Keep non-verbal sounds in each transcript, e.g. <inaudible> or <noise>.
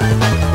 It's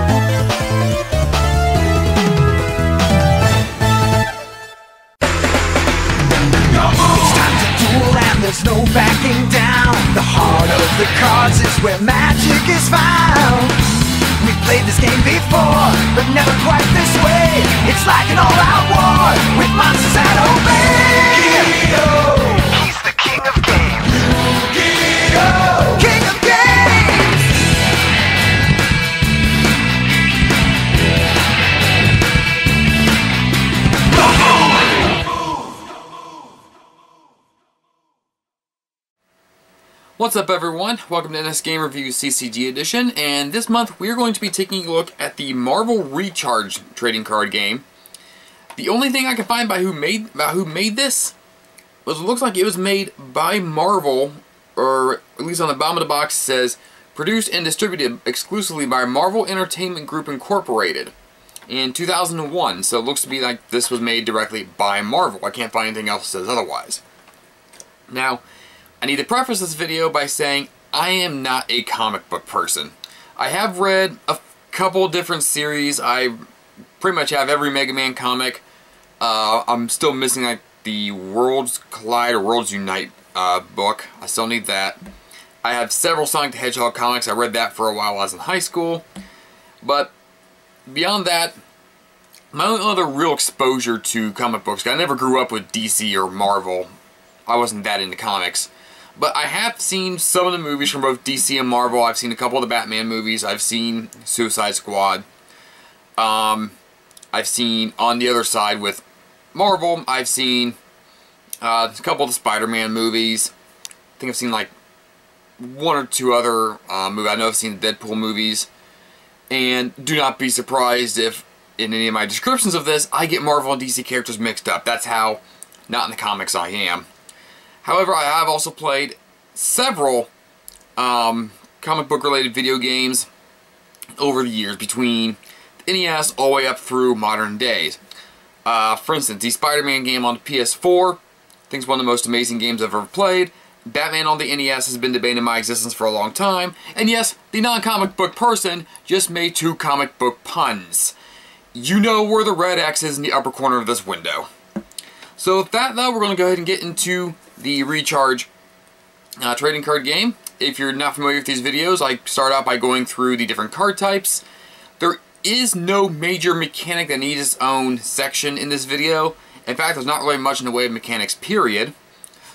What's up everyone? Welcome to NS Game Review CCG Edition, and this month we are going to be taking a look at the Marvel Recharge trading card game. The only thing I can find by who made about who made this was it looks like it was made by Marvel, or at least on the bottom of the box says produced and distributed exclusively by Marvel Entertainment Group Incorporated in 2001. So it looks to be like this was made directly by Marvel. I can't find anything else that says otherwise. Now, I need to preface this video by saying I am not a comic book person. I have read a couple different series. I pretty much have every Mega Man comic. Uh, I'm still missing like the Worlds Collide or Worlds Unite uh, book. I still need that. I have several Sonic the Hedgehog comics. I read that for a while while I was in high school. But beyond that, my only other real exposure to comic books, I never grew up with DC or Marvel. I wasn't that into comics. But I have seen some of the movies from both DC and Marvel. I've seen a couple of the Batman movies. I've seen Suicide Squad. Um, I've seen On the Other Side with Marvel. I've seen uh, a couple of the Spider-Man movies. I think I've seen like one or two other uh, movies. I know I've seen the Deadpool movies. And do not be surprised if in any of my descriptions of this, I get Marvel and DC characters mixed up. That's how not in the comics I am. However, I have also played several um, comic book related video games over the years between the NES all the way up through modern days. Uh, for instance, the Spider-Man game on the PS4, I think it's one of the most amazing games I've ever played. Batman on the NES has been debating my existence for a long time. And yes, the non-comic book person just made two comic book puns. You know where the red X is in the upper corner of this window. So with that though, we're going to go ahead and get into the Recharge uh, trading card game. If you're not familiar with these videos, I start out by going through the different card types. There is no major mechanic that needs its own section in this video. In fact, there's not really much in the way of mechanics, period.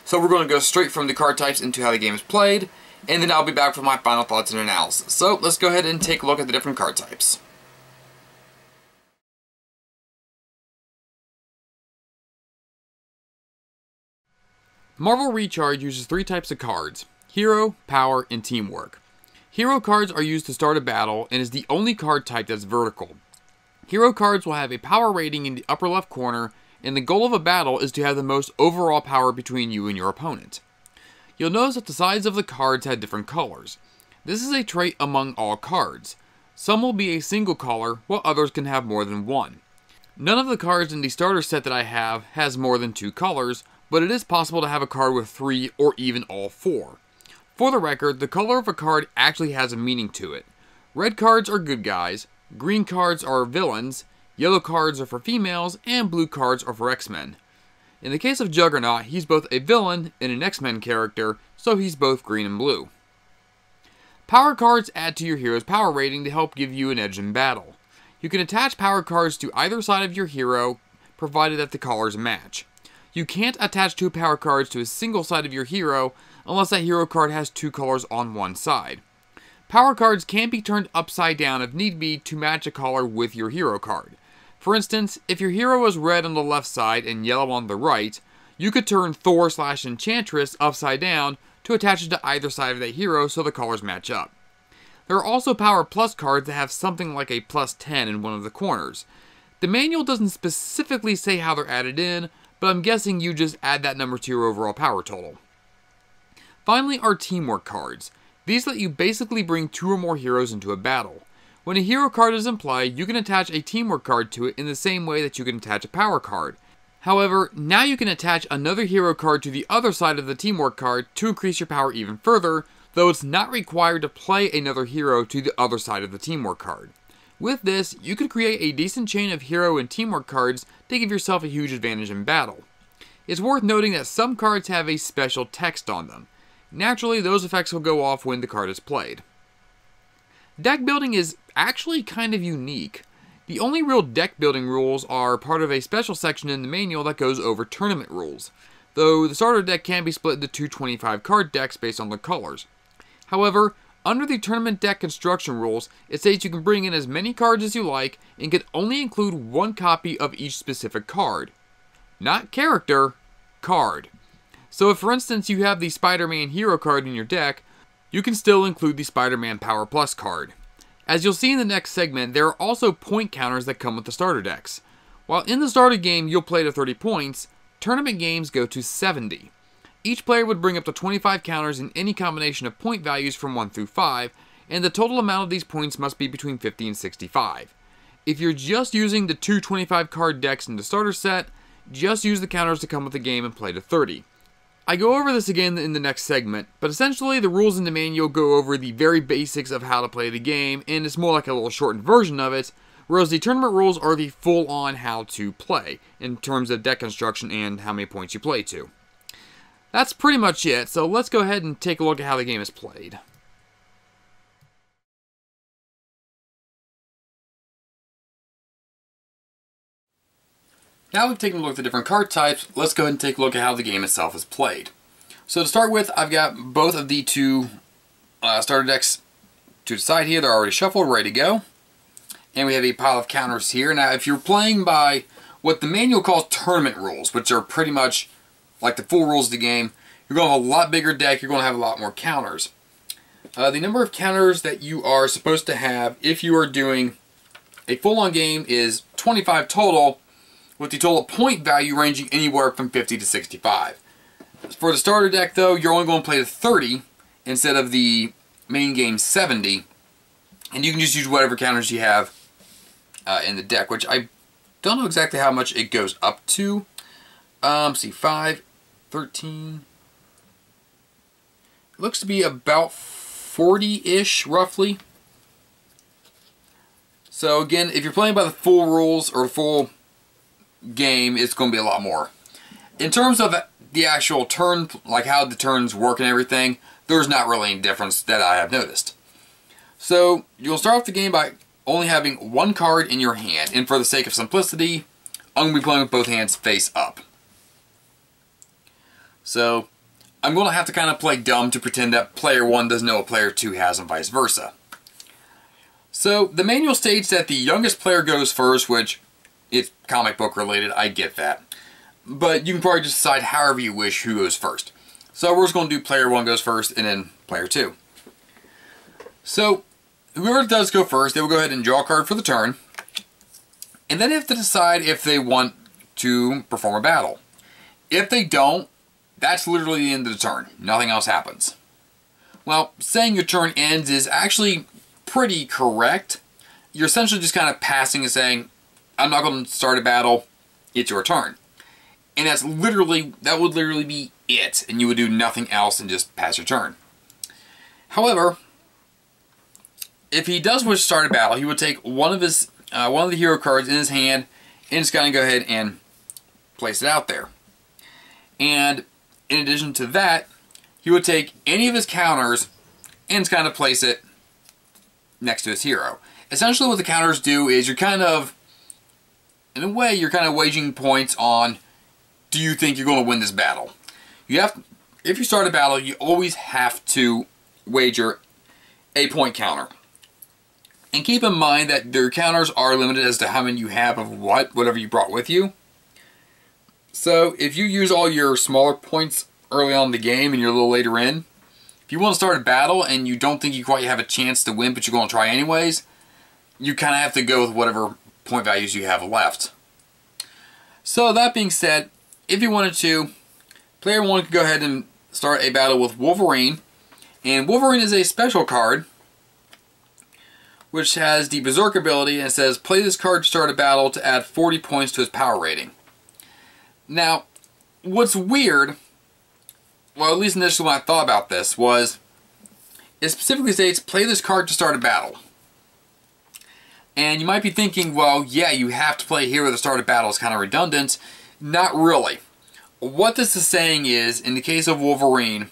So we're going to go straight from the card types into how the game is played, and then I'll be back for my final thoughts and analysis. So let's go ahead and take a look at the different card types. Marvel Recharge uses three types of cards, Hero, Power, and Teamwork. Hero cards are used to start a battle and is the only card type that's vertical. Hero cards will have a power rating in the upper left corner, and the goal of a battle is to have the most overall power between you and your opponent. You'll notice that the sides of the cards have different colors. This is a trait among all cards. Some will be a single color, while others can have more than one. None of the cards in the starter set that I have has more than two colors, but it is possible to have a card with three or even all four. For the record, the color of a card actually has a meaning to it. Red cards are good guys, green cards are villains, yellow cards are for females, and blue cards are for X-Men. In the case of Juggernaut, he's both a villain and an X-Men character, so he's both green and blue. Power cards add to your hero's power rating to help give you an edge in battle. You can attach power cards to either side of your hero, provided that the colors match. You can't attach two power cards to a single side of your hero unless that hero card has two colors on one side. Power cards can be turned upside down if need be to match a color with your hero card. For instance, if your hero is red on the left side and yellow on the right, you could turn Thor slash Enchantress upside down to attach it to either side of that hero so the colors match up. There are also Power Plus cards that have something like a plus 10 in one of the corners. The manual doesn't specifically say how they're added in, but I'm guessing you just add that number to your overall power total. Finally are Teamwork cards. These let you basically bring two or more heroes into a battle. When a hero card is play, you can attach a Teamwork card to it in the same way that you can attach a Power card. However, now you can attach another hero card to the other side of the Teamwork card to increase your power even further, though it's not required to play another hero to the other side of the teamwork card. With this, you could create a decent chain of hero and teamwork cards to give yourself a huge advantage in battle. It's worth noting that some cards have a special text on them. Naturally, those effects will go off when the card is played. Deck building is actually kind of unique. The only real deck building rules are part of a special section in the manual that goes over tournament rules, though the starter deck can be split into two 25 card decks based on their colors. However, under the tournament deck construction rules, it states you can bring in as many cards as you like and can only include one copy of each specific card. Not character, card. So if for instance you have the Spider-Man hero card in your deck, you can still include the Spider-Man Power Plus card. As you'll see in the next segment, there are also point counters that come with the starter decks. While in the starter game you'll play to 30 points, tournament games go to 70. Each player would bring up to 25 counters in any combination of point values from 1 through 5, and the total amount of these points must be between 50 and 65. If you're just using the two 25 card decks in the starter set, just use the counters to come with the game and play to 30. I go over this again in the next segment, but essentially the rules in the manual go over the very basics of how to play the game, and it's more like a little shortened version of it, whereas the tournament rules are the full-on how to play, in terms of deck construction and how many points you play to. That's pretty much it, so let's go ahead and take a look at how the game is played. Now we've taken a look at the different card types, let's go ahead and take a look at how the game itself is played. So to start with, I've got both of the two uh, starter decks to the side here. They're already shuffled, ready to go. And we have a pile of counters here. Now, if you're playing by what the manual calls tournament rules, which are pretty much like the full rules of the game, you're going to have a lot bigger deck. You're going to have a lot more counters. Uh, the number of counters that you are supposed to have if you are doing a full-on game is 25 total, with the total point value ranging anywhere from 50 to 65. For the starter deck, though, you're only going to play the 30 instead of the main game 70, and you can just use whatever counters you have uh, in the deck, which I don't know exactly how much it goes up to. Um, see, 5, 13. It looks to be about 40-ish, roughly. So again, if you're playing by the full rules or full game, it's going to be a lot more. In terms of the actual turn, like how the turns work and everything, there's not really any difference that I have noticed. So you'll start off the game by only having one card in your hand, and for the sake of simplicity, I'm going to be playing with both hands face up. So I'm going to have to kind of play dumb to pretend that player 1 doesn't know what player 2 has and vice versa. So the manual states that the youngest player goes first, which it's comic book related, I get that. But you can probably just decide however you wish who goes first. So we're just going to do player 1 goes first and then player 2. So whoever does go first, they will go ahead and draw a card for the turn. And then they have to decide if they want to perform a battle. If they don't, that's literally the end of the turn. Nothing else happens. Well, saying your turn ends is actually pretty correct. You're essentially just kind of passing and saying, I'm not going to start a battle, it's your turn. And that's literally, that would literally be it, and you would do nothing else and just pass your turn. However, if he does wish to start a battle, he would take one of his, uh, one of the hero cards in his hand, and just kind of go ahead and place it out there. And in addition to that, he would take any of his counters and kind of place it next to his hero. Essentially what the counters do is you're kind of, in a way, you're kind of waging points on do you think you're going to win this battle? You have, if you start a battle, you always have to wager a point counter. And keep in mind that their counters are limited as to how many you have of what, whatever you brought with you. So if you use all your smaller points early on in the game and you're a little later in, if you want to start a battle and you don't think you quite have a chance to win but you're going to try anyways, you kind of have to go with whatever point values you have left. So that being said, if you wanted to, player 1 could go ahead and start a battle with Wolverine. And Wolverine is a special card which has the Berserk ability and says play this card to start a battle to add 40 points to his power rating. Now, what's weird, well at least initially when I thought about this, was it specifically states play this card to start a battle. And you might be thinking, well, yeah, you have to play hero to start a battle. It's kind of redundant. Not really. What this is saying is, in the case of Wolverine,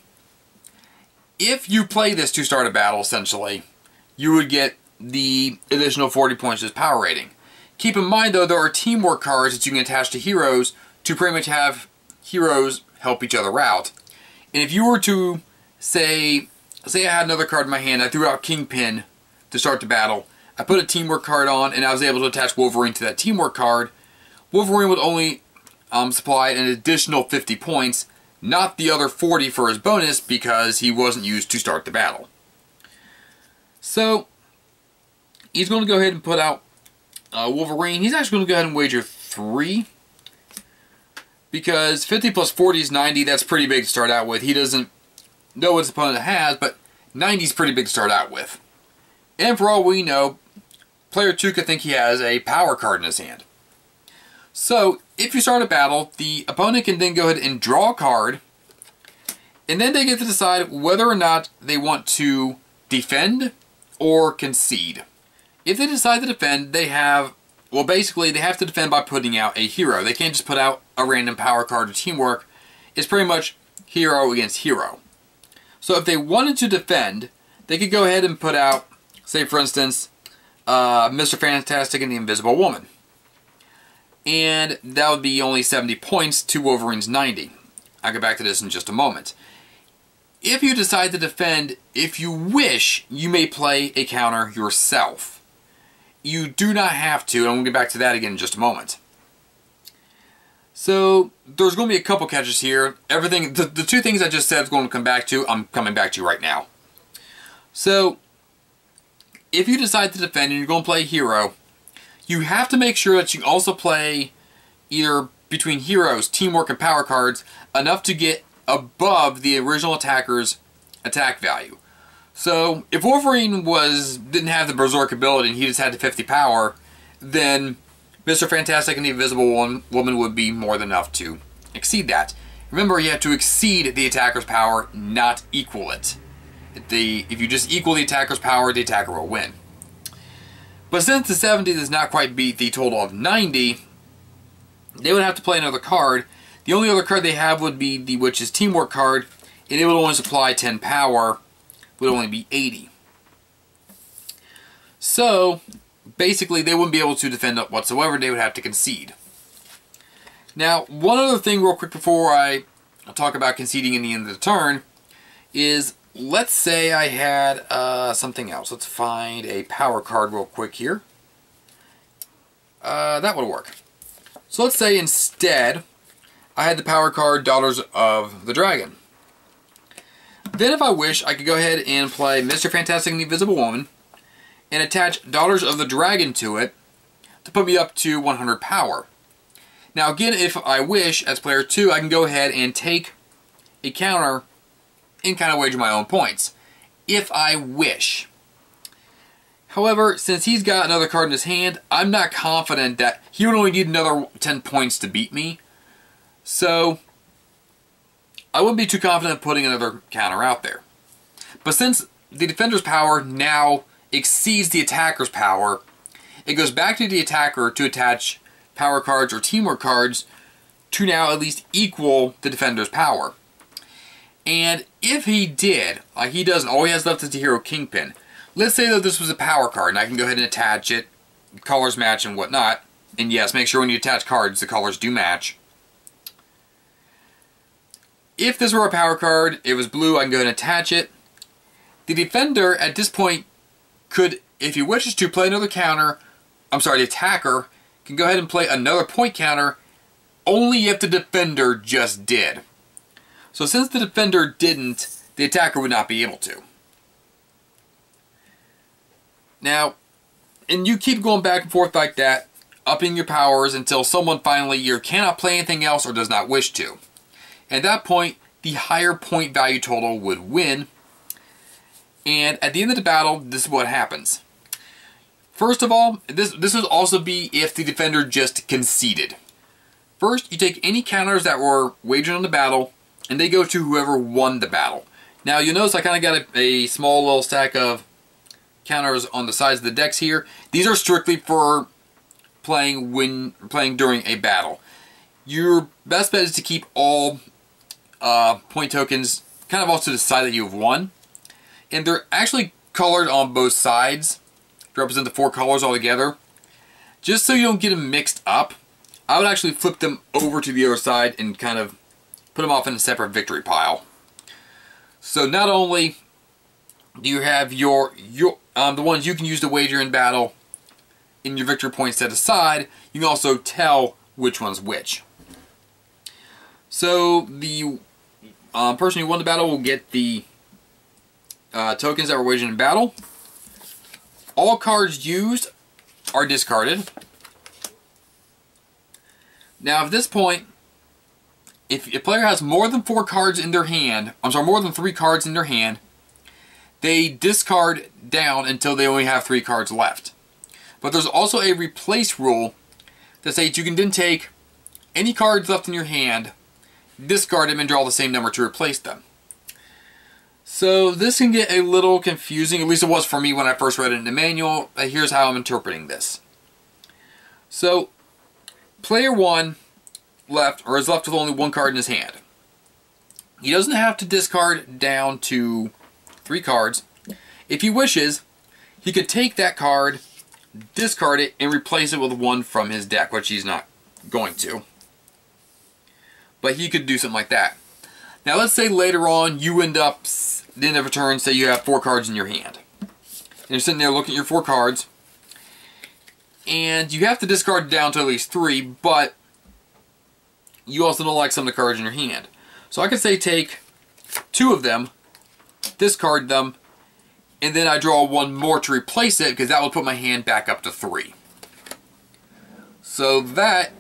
if you play this to start a battle, essentially, you would get the additional 40 points as power rating. Keep in mind, though, there are teamwork cards that you can attach to heroes to pretty much have heroes help each other out. And if you were to, say, say I had another card in my hand, I threw out Kingpin to start the battle, I put a teamwork card on, and I was able to attach Wolverine to that teamwork card, Wolverine would only um, supply an additional 50 points, not the other 40 for his bonus because he wasn't used to start the battle. So, he's going to go ahead and put out uh, Wolverine. He's actually going to go ahead and wager 3 because 50 plus 40 is 90. That's pretty big to start out with. He doesn't know what his opponent has, but 90 is pretty big to start out with. And for all we know, player 2 could think he has a power card in his hand. So, if you start a battle, the opponent can then go ahead and draw a card, and then they get to decide whether or not they want to defend or concede. If they decide to defend, they have, well basically they have to defend by putting out a hero. They can't just put out a random power card or teamwork. It's pretty much hero against hero. So if they wanted to defend, they could go ahead and put out, say for instance, uh, Mr. Fantastic and the Invisible Woman. And that would be only 70 points to Wolverine's 90. I'll get back to this in just a moment. If you decide to defend, if you wish, you may play a counter yourself. You do not have to, and we'll get back to that again in just a moment. So, there's going to be a couple catches here. Everything, the, the two things I just said is going to come back to, I'm coming back to right now. So, if you decide to defend and you're going to play hero, you have to make sure that you also play either between heroes, teamwork, and power cards enough to get above the original attacker's attack value. So if Wolverine was didn't have the Berserk ability and he just had the 50 power, then Mr. Fantastic and the Invisible Woman would be more than enough to exceed that. Remember, you have to exceed the attacker's power, not equal it. The, if you just equal the attacker's power, the attacker will win. But since the 70 does not quite beat the total of 90, they would have to play another card. The only other card they have would be the Witch's Teamwork card, and it would only supply 10 power, would only be 80. So, basically, they wouldn't be able to defend up whatsoever, they would have to concede. Now, one other thing real quick before I talk about conceding in the end of the turn is let's say I had uh, something else. Let's find a power card real quick here. Uh, that would work. So let's say instead I had the power card Daughters of the Dragon. Then if I wish, I could go ahead and play Mr. Fantastic and the Invisible Woman and attach Daughters of the Dragon to it to put me up to 100 power. Now again, if I wish, as player 2, I can go ahead and take a counter and kind of wager my own points. If I wish. However, since he's got another card in his hand, I'm not confident that he would only need another 10 points to beat me. So, I wouldn't be too confident putting another counter out there. But since the defender's power now exceeds the attacker's power, it goes back to the attacker to attach power cards or teamwork cards to now at least equal the defender's power. And if he did, like he doesn't, all he has left is the Hero Kingpin. Let's say that this was a power card, and I can go ahead and attach it, colors match and whatnot. And yes, make sure when you attach cards, the colors do match. If this were a power card, it was blue, I can go and attach it. The defender, at this point, could, if he wishes to, play another counter, I'm sorry, the attacker can go ahead and play another point counter only if the defender just did. So since the defender didn't, the attacker would not be able to. Now, and you keep going back and forth like that, upping your powers until someone finally either cannot play anything else or does not wish to. At that point, the higher point value total would win. And at the end of the battle, this is what happens. First of all, this, this would also be if the defender just conceded. First, you take any counters that were wagered on the battle, and they go to whoever won the battle. Now you'll notice I kind of got a, a small little stack of counters on the sides of the decks here. These are strictly for playing when playing during a battle. Your best bet is to keep all uh, point tokens kind of also side that you've won. And they're actually colored on both sides to represent the four colors all together. Just so you don't get them mixed up, I would actually flip them over to the other side and kind of put them off in a separate victory pile. So not only do you have your your um, the ones you can use to wager in battle in your victory points set aside, you can also tell which one's which. So the uh, person who won the battle will get the uh, tokens that were waged in battle. All cards used are discarded. Now at this point, if a player has more than four cards in their hand, I'm sorry, more than three cards in their hand, they discard down until they only have three cards left. But there's also a replace rule that says you can then take any cards left in your hand, discard them, and draw the same number to replace them. So this can get a little confusing, at least it was for me when I first read it in the manual. Here's how I'm interpreting this. So, player one left, or is left with only one card in his hand. He doesn't have to discard down to three cards. If he wishes, he could take that card, discard it, and replace it with one from his deck, which he's not going to. But he could do something like that. Now let's say later on you end up, the end of a turn, say you have four cards in your hand. And you're sitting there looking at your four cards. And you have to discard down to at least three, but you also don't like some of the cards in your hand. So I could say take two of them, discard them, and then I draw one more to replace it because that will put my hand back up to three. So that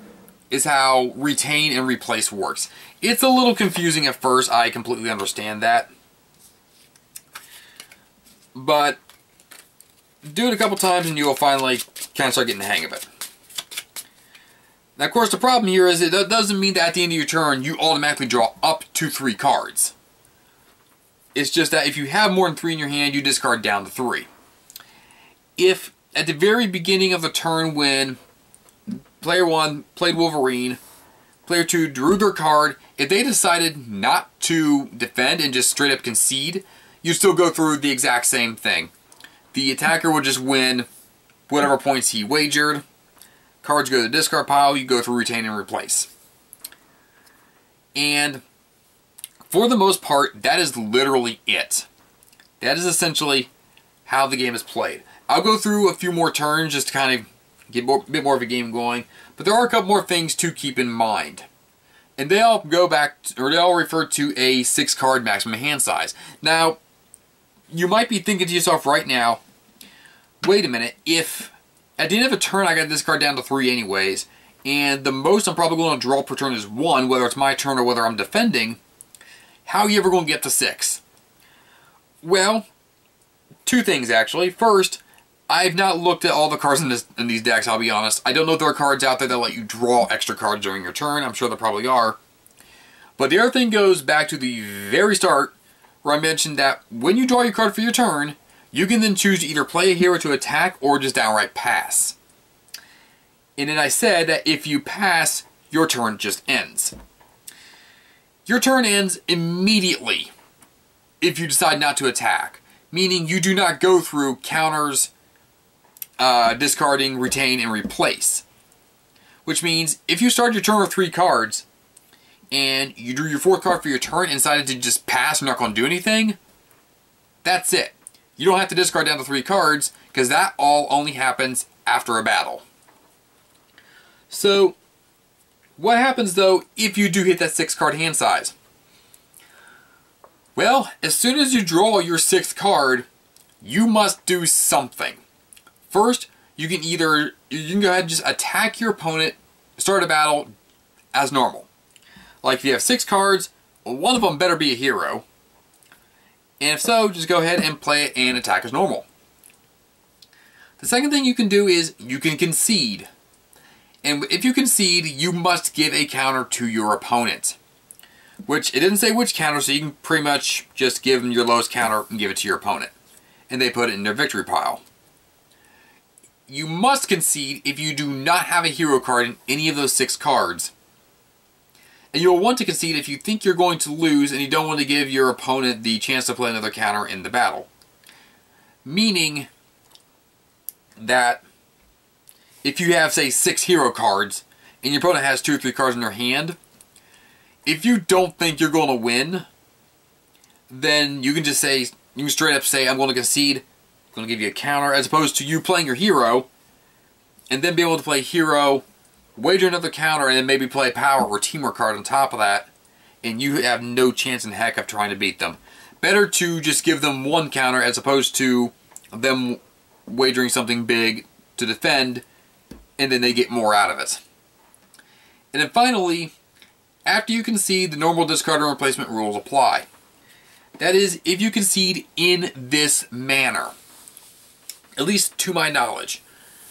is how retain and replace works. It's a little confusing at first, I completely understand that. But do it a couple times and you'll finally kind of start getting the hang of it. Now, of course, the problem here is it doesn't mean that at the end of your turn you automatically draw up to three cards. It's just that if you have more than three in your hand, you discard down to three. If at the very beginning of the turn when player one played Wolverine, player two drew their card, if they decided not to defend and just straight up concede, you still go through the exact same thing. The attacker would just win whatever points he wagered, Cards go to the discard pile, you go through retain and replace. And for the most part, that is literally it. That is essentially how the game is played. I'll go through a few more turns just to kind of get more, a bit more of a game going, but there are a couple more things to keep in mind. And they all go back, to, or they all refer to a six card maximum hand size. Now, you might be thinking to yourself right now, wait a minute, if at the end of a turn, I got this card down to three anyways, and the most I'm probably going to draw per turn is one, whether it's my turn or whether I'm defending. How are you ever going to get to six? Well, two things actually. First, I've not looked at all the cards in, this, in these decks, I'll be honest. I don't know if there are cards out there that let you draw extra cards during your turn. I'm sure there probably are. But the other thing goes back to the very start, where I mentioned that when you draw your card for your turn, you can then choose to either play a hero to attack or just downright pass. And then I said that if you pass, your turn just ends. Your turn ends immediately if you decide not to attack, meaning you do not go through counters, uh, discarding, retain, and replace. Which means if you start your turn with three cards, and you drew your fourth card for your turn and decided to just pass, you're not going to do anything, that's it. You don't have to discard down to three cards, because that all only happens after a battle. So, what happens though if you do hit that six card hand size? Well, as soon as you draw your sixth card, you must do something. First, you can either, you can go ahead and just attack your opponent, start a battle as normal. Like if you have six cards, one of them better be a hero. And if so, just go ahead and play it and attack as normal. The second thing you can do is you can concede. And if you concede, you must give a counter to your opponent. Which, it didn't say which counter, so you can pretty much just give them your lowest counter and give it to your opponent. And they put it in their victory pile. You must concede if you do not have a hero card in any of those six cards. And you'll want to concede if you think you're going to lose and you don't want to give your opponent the chance to play another counter in the battle. Meaning that if you have, say, six hero cards and your opponent has two or three cards in their hand, if you don't think you're going to win, then you can just say, you can straight up say, I'm going to concede, going to give you a counter, as opposed to you playing your hero and then be able to play hero, wager another counter, and then maybe play power or teamwork card on top of that, and you have no chance in heck of trying to beat them. Better to just give them one counter as opposed to them wagering something big to defend, and then they get more out of it. And then finally, after you concede, the normal discard and replacement rules apply. That is, if you concede in this manner. At least to my knowledge.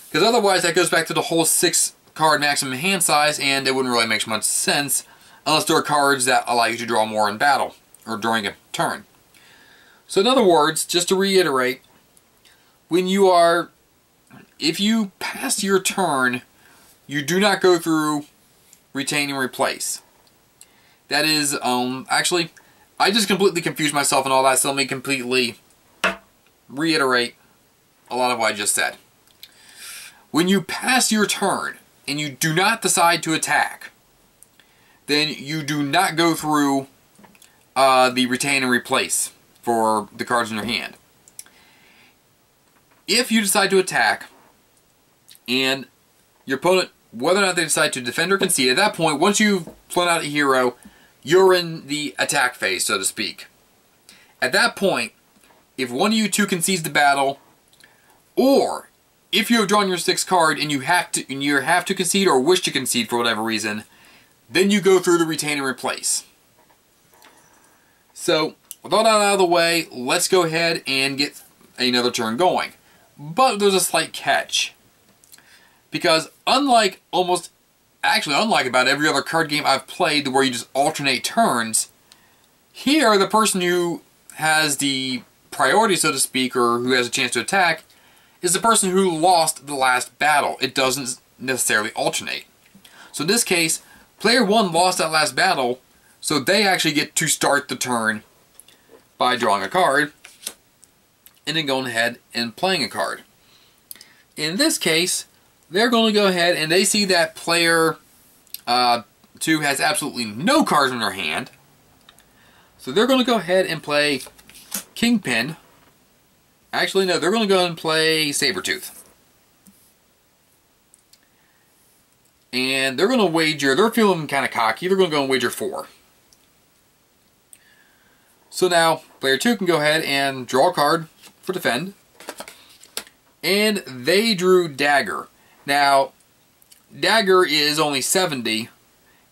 Because otherwise that goes back to the whole six card maximum hand size and it wouldn't really make much sense unless there are cards that allow you to draw more in battle or during a turn. So in other words, just to reiterate, when you are, if you pass your turn, you do not go through retain and replace. That is, um, actually, I just completely confused myself and all that, so let me completely reiterate a lot of what I just said. When you pass your turn and you do not decide to attack, then you do not go through uh, the retain and replace for the cards in your hand. If you decide to attack and your opponent, whether or not they decide to defend or concede, at that point, once you've flown out a hero, you're in the attack phase, so to speak. At that point, if one of you two concedes the battle, or if you have drawn your sixth card and you have to and you have to concede or wish to concede for whatever reason, then you go through the retain and replace. So, with all that out of the way, let's go ahead and get another turn going. But there's a slight catch. Because unlike almost, actually unlike about every other card game I've played where you just alternate turns, here the person who has the priority, so to speak, or who has a chance to attack, is the person who lost the last battle. It doesn't necessarily alternate. So in this case, player 1 lost that last battle, so they actually get to start the turn by drawing a card and then going ahead and playing a card. In this case, they're going to go ahead and they see that player uh, 2 has absolutely no cards in their hand. So they're going to go ahead and play Kingpin Actually, no, they're going to go and play Sabretooth. And they're going to wager, they're feeling kind of cocky, they're going to go and wager four. So now, player two can go ahead and draw a card for defend. And they drew Dagger. Now, Dagger is only 70,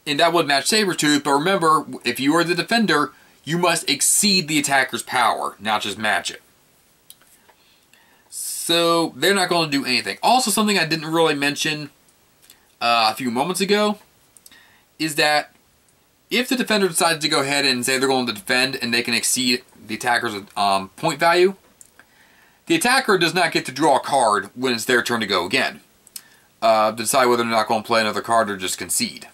and that would match Sabretooth, but remember, if you are the defender, you must exceed the attacker's power, not just match it. So they're not going to do anything. Also, something I didn't really mention uh, a few moments ago is that if the defender decides to go ahead and say they're going to defend and they can exceed the attacker's um, point value, the attacker does not get to draw a card when it's their turn to go again. Uh, to decide whether they're not going to play another card or just concede.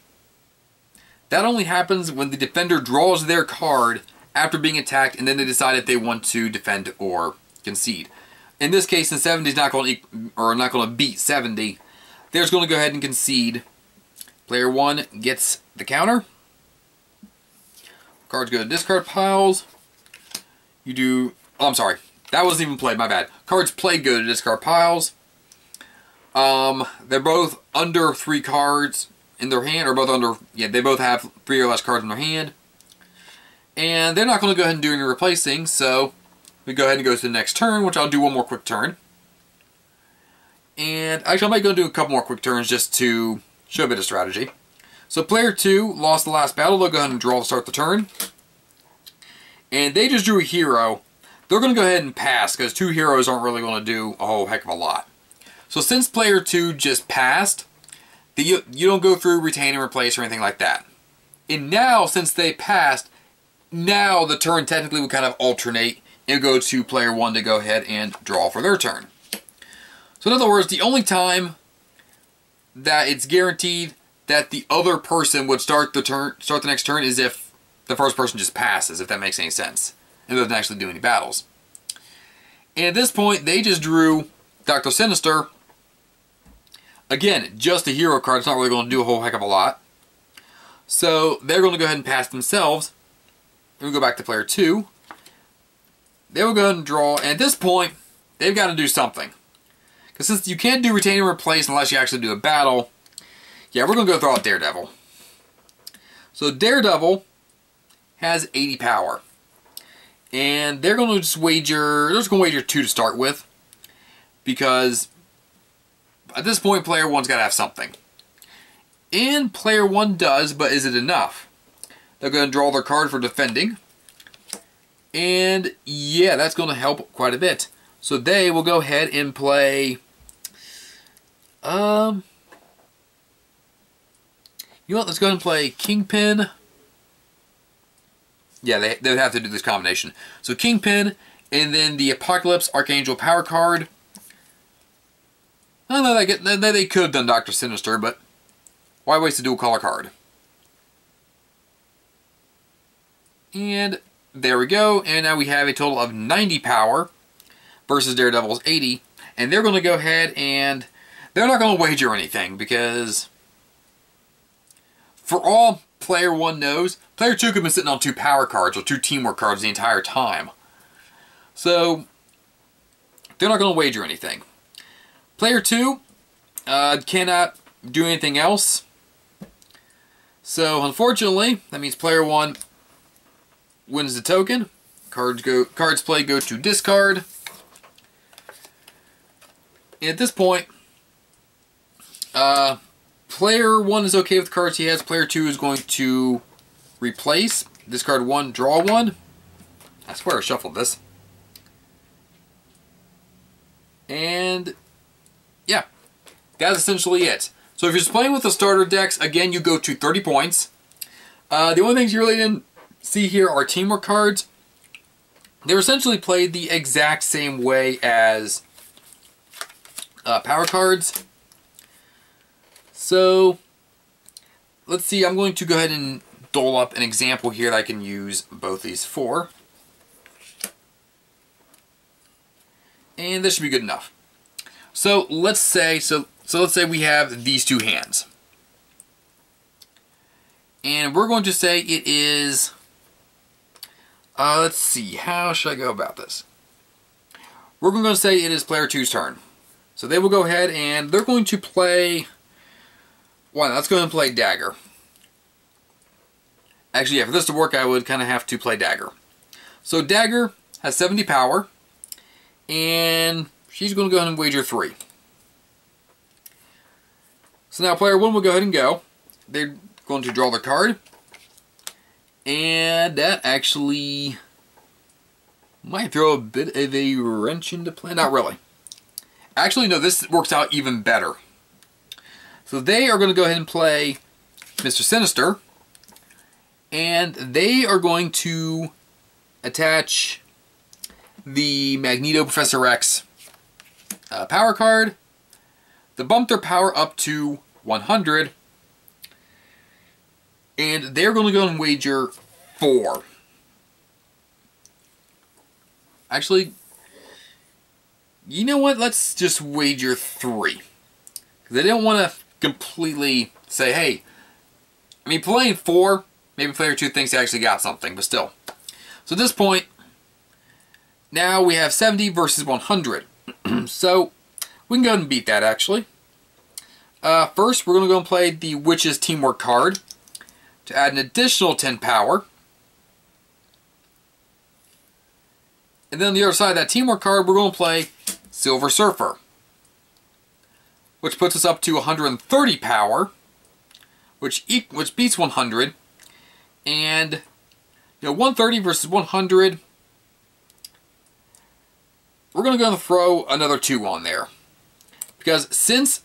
That only happens when the defender draws their card after being attacked and then they decide if they want to defend or concede in this case, since 70 is not going to or not going to beat 70, there's going to go ahead and concede. Player one gets the counter. Cards go to discard piles. You do. Oh, I'm sorry. That wasn't even played. My bad. Cards played go to discard piles. Um, they're both under three cards in their hand, or both under. Yeah, they both have three or less cards in their hand. And they're not going to go ahead and do any replacing, so we go ahead and go to the next turn, which I'll do one more quick turn. And actually, I might go and do a couple more quick turns just to show a bit of strategy. So player 2 lost the last battle. They'll go ahead and draw to start the turn. And they just drew a hero. They're going to go ahead and pass because two heroes aren't really going to do a whole heck of a lot. So since player 2 just passed, the, you, you don't go through retain and replace or anything like that. And now, since they passed, now the turn technically would kind of alternate and go to player one to go ahead and draw for their turn. So in other words, the only time that it's guaranteed that the other person would start the turn start the next turn is if the first person just passes, if that makes any sense. And doesn't actually do any battles. And at this point, they just drew Dr. Sinister. Again, just a hero card. It's not really going to do a whole heck of a lot. So they're going to go ahead and pass themselves. And we go back to player two. They will go ahead and draw. And at this point, they've got to do something. Because since you can't do retain and replace unless you actually do a battle, yeah, we're going to go throw out Daredevil. So Daredevil has 80 power. And they're going to just wager, they're just going to wager two to start with. Because at this point, player one's got to have something. And player one does, but is it enough? They're going to draw their card for defending. And yeah, that's going to help quite a bit. So they will go ahead and play. Um. You know what? Let's go ahead and play Kingpin. Yeah, they, they would have to do this combination. So Kingpin, and then the Apocalypse Archangel Power card. I know they, they, they could have done Doctor Sinister, but why waste a dual color card? And there we go. And now we have a total of 90 power versus Daredevil's 80. And they're going to go ahead and they're not going to wager anything because for all player one knows, player two could have been sitting on two power cards or two teamwork cards the entire time. So they're not going to wager anything. Player two uh, cannot do anything else. So unfortunately, that means player one wins the token. Cards go cards played go to discard. And at this point, uh, player one is okay with the cards he has. Player two is going to replace. Discard one, draw one. I swear I shuffled this. And yeah, that's essentially it. So if you're playing with the starter decks, again, you go to 30 points. Uh, the only things you really didn't see here are teamwork cards. They're essentially played the exact same way as uh, power cards. So, let's see, I'm going to go ahead and dole up an example here that I can use both these for. And this should be good enough. So let's say, so, so let's say we have these two hands. And we're going to say it is, uh, let's see, how should I go about this? We're going to say it is player two's turn. So they will go ahead and they're going to play, well, let's go and play Dagger. Actually, yeah, for this to work, I would kind of have to play Dagger. So Dagger has 70 power, and she's going to go ahead and wager 3. So now player 1 will go ahead and go. They're going to draw their card. And that actually might throw a bit of a wrench into play. Not really. Actually, no, this works out even better. So they are going to go ahead and play Mr. Sinister. And they are going to attach the Magneto Professor X uh, power card. The bump their power up to 100. And they're going to go and wager 4. Actually, you know what? Let's just wager 3. Because they don't want to completely say, hey, I mean, playing 4, maybe player 2 thinks he actually got something, but still. So at this point, now we have 70 versus 100. <clears throat> so we can go ahead and beat that, actually. Uh, first, we're going to go and play the Witch's Teamwork card to add an additional 10 power. And then on the other side of that Teamwork card, we're going to play Silver Surfer, which puts us up to 130 power, which e which beats 100. And you know, 130 versus 100, we're going to go and throw another 2 on there. Because since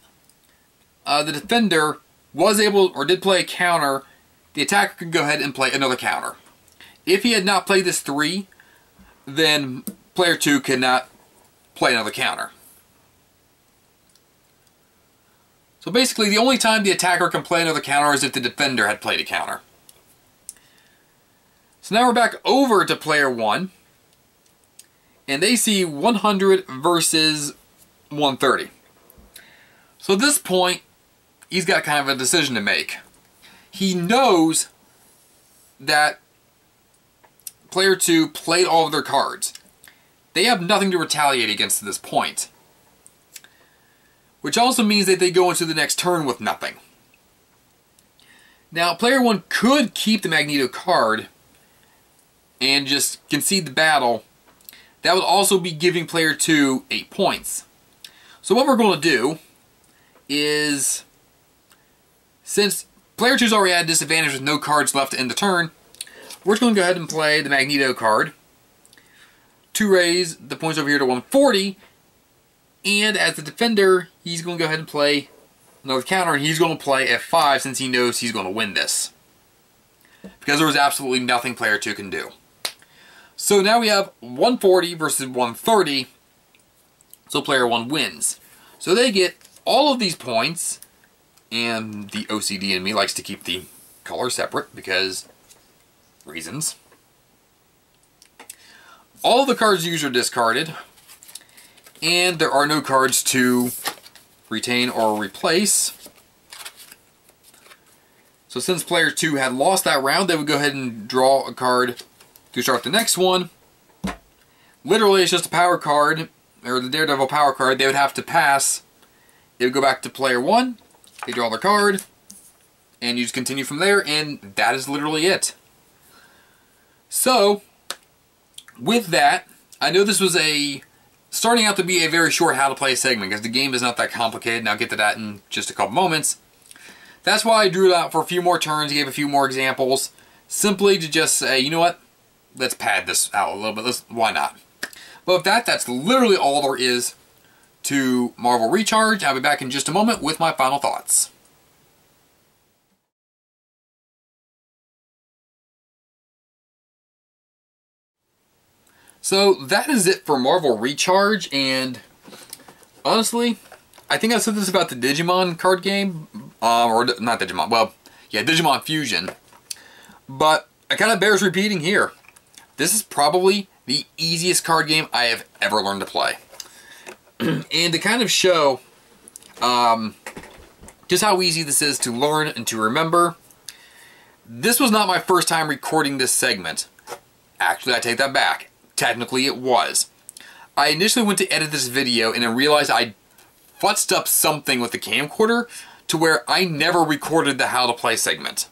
uh, the defender was able, or did play a counter the attacker can go ahead and play another counter. If he had not played this 3, then player 2 cannot play another counter. So basically, the only time the attacker can play another counter is if the defender had played a counter. So now we're back over to player 1. And they see 100 versus 130. So at this point, he's got kind of a decision to make. He knows that player 2 played all of their cards. They have nothing to retaliate against at this point. Which also means that they go into the next turn with nothing. Now, player 1 could keep the Magneto card and just concede the battle. That would also be giving player 2 8 points. So what we're going to do is, since player 2's already had disadvantage with no cards left in the turn, we're just going to go ahead and play the Magneto card to raise the points over here to 140. And as the defender, he's going to go ahead and play another counter, and he's going to play F5 since he knows he's going to win this. Because there was absolutely nothing player 2 can do. So now we have 140 versus 130, so player 1 wins. So they get all of these points, and the OCD in me likes to keep the color separate because reasons. All the cards used are discarded, and there are no cards to retain or replace. So since player 2 had lost that round, they would go ahead and draw a card to start the next one. Literally, it's just a power card, or the Daredevil power card. They would have to pass they would go back to player one, they draw their card, and you just continue from there, and that is literally it. So, with that, I know this was a starting out to be a very short how to play segment because the game is not that complicated, and I'll get to that in just a couple moments. That's why I drew it out for a few more turns, gave a few more examples, simply to just say, you know what, let's pad this out a little bit, let's, why not? But with that, that's literally all there is to Marvel Recharge. I'll be back in just a moment with my final thoughts. So that is it for Marvel Recharge, and honestly, I think I said this about the Digimon card game, um, or not Digimon, well, yeah, Digimon Fusion, but it kind of bears repeating here. This is probably the easiest card game I have ever learned to play. <clears throat> and to kind of show um, just how easy this is to learn and to remember, this was not my first time recording this segment. Actually, I take that back. Technically, it was. I initially went to edit this video and I realized I futzed up something with the camcorder to where I never recorded the how to play segment.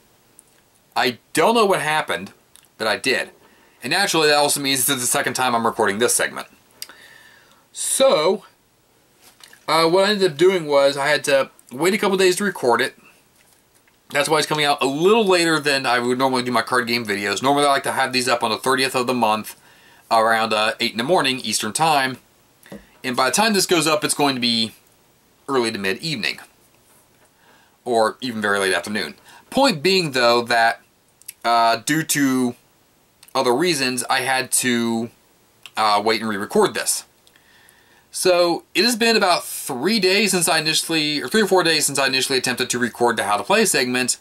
I don't know what happened, but I did. And naturally, that also means this is the second time I'm recording this segment. So, uh, what I ended up doing was I had to wait a couple days to record it. That's why it's coming out a little later than I would normally do my card game videos. Normally I like to have these up on the 30th of the month around uh, 8 in the morning Eastern Time. And by the time this goes up, it's going to be early to mid-evening. Or even very late afternoon. Point being, though, that uh, due to other reasons, I had to uh, wait and re-record this. So it has been about three days since I initially, or three or four days since I initially attempted to record the How to Play segment,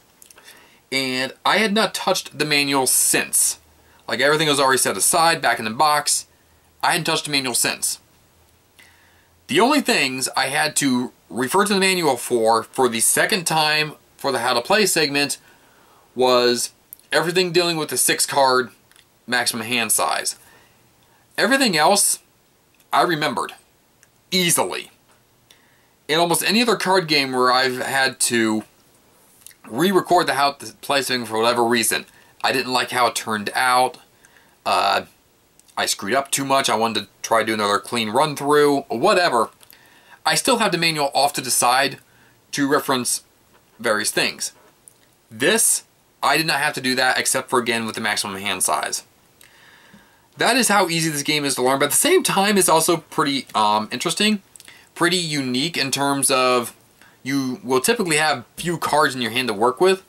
and I had not touched the manual since. Like everything was already set aside, back in the box. I hadn't touched the manual since. The only things I had to refer to the manual for, for the second time for the How to Play segment, was everything dealing with the six card maximum hand size. Everything else, I remembered easily. In almost any other card game where I've had to re-record the how to play thing for whatever reason, I didn't like how it turned out. Uh, I screwed up too much. I wanted to try to do another clean run through, whatever. I still have the manual off to the side to reference various things. This, I did not have to do that except for again with the maximum hand size that is how easy this game is to learn, but at the same time, it's also pretty um, interesting, pretty unique in terms of you will typically have few cards in your hand to work with,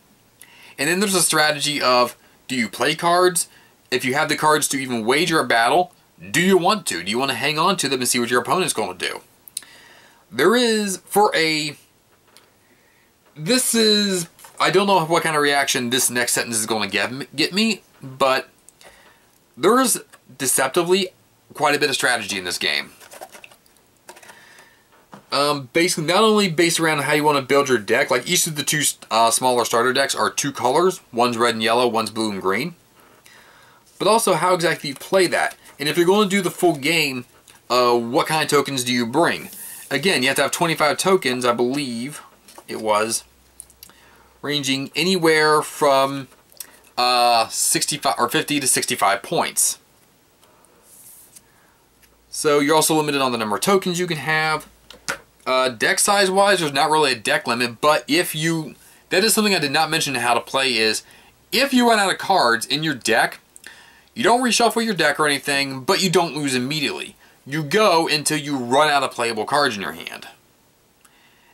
And then there's a strategy of do you play cards? If you have the cards to even wager a battle, do you want to? Do you want to hang on to them and see what your opponent's going to do? There is, for a... This is... I don't know what kind of reaction this next sentence is going to get, get me, but there's deceptively quite a bit of strategy in this game. Um, basically, not only based around how you want to build your deck, like each of the two uh, smaller starter decks are two colors. One's red and yellow, one's blue and green. But also how exactly you play that. And if you're going to do the full game, uh, what kind of tokens do you bring? Again, you have to have 25 tokens, I believe it was, ranging anywhere from uh, 65 or 50 to 65 points. So you're also limited on the number of tokens you can have. Uh, deck size wise, there's not really a deck limit, but if you, that is something I did not mention how to play is, if you run out of cards in your deck, you don't reshuffle your deck or anything, but you don't lose immediately. You go until you run out of playable cards in your hand.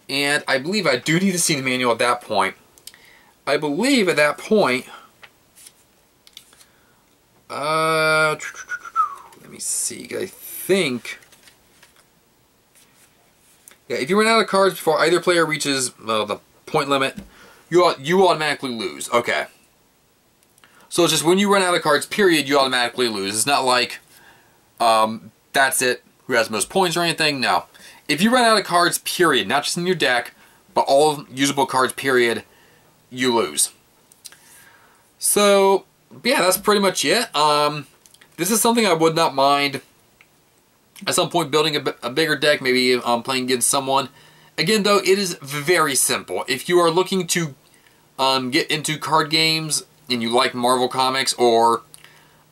And I believe I do need to see the manual at that point. I believe at that point, uh, let me see, I think yeah, if you run out of cards before either player reaches well, the point limit, you you automatically lose. Okay. So it's just when you run out of cards, period, you automatically lose. It's not like um, that's it, who has most points or anything. No. If you run out of cards, period, not just in your deck, but all usable cards, period, you lose. So, yeah, that's pretty much it. Um, this is something I would not mind at some point building a, a bigger deck, maybe um, playing against someone. Again, though, it is very simple. If you are looking to um, get into card games and you like Marvel Comics, or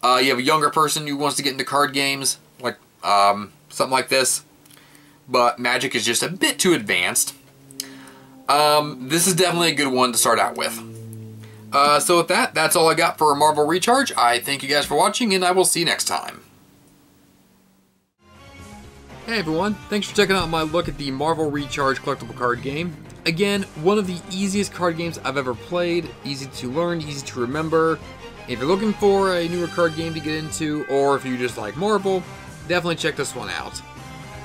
uh, you have a younger person who wants to get into card games, like um, something like this, but Magic is just a bit too advanced, um, this is definitely a good one to start out with. Uh, so with that, that's all I got for Marvel Recharge. I thank you guys for watching, and I will see you next time. Hey everyone, thanks for checking out my look at the Marvel Recharge collectible card game. Again, one of the easiest card games I've ever played, easy to learn, easy to remember. If you're looking for a newer card game to get into, or if you just like Marvel, definitely check this one out.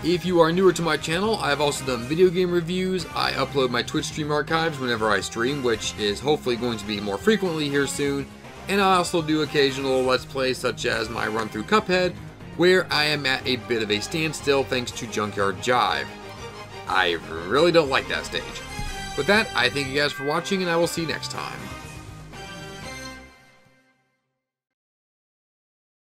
If you are newer to my channel, I've also done video game reviews. I upload my Twitch stream archives whenever I stream, which is hopefully going to be more frequently here soon. And I also do occasional Let's Plays such as my run through Cuphead, where I am at a bit of a standstill thanks to Junkyard Jive. I really don't like that stage. With that, I thank you guys for watching, and I will see you next time.